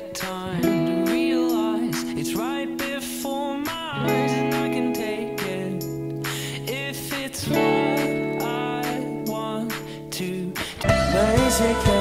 get time to realize it's right before my eyes and I can take it if it's what I want to. it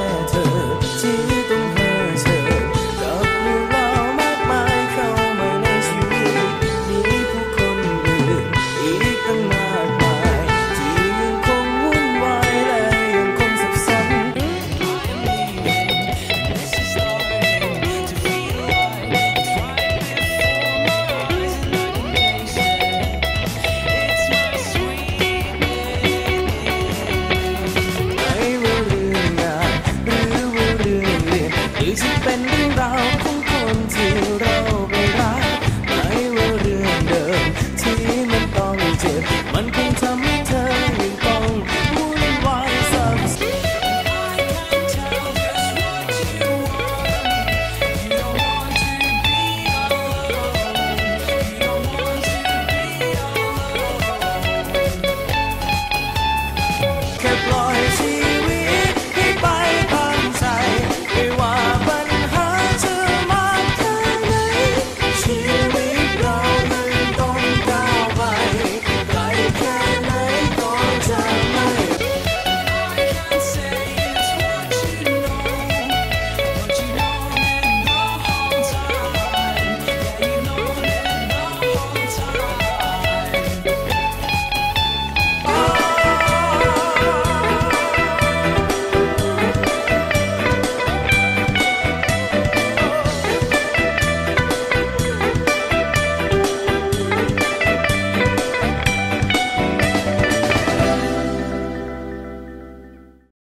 मुझे मन को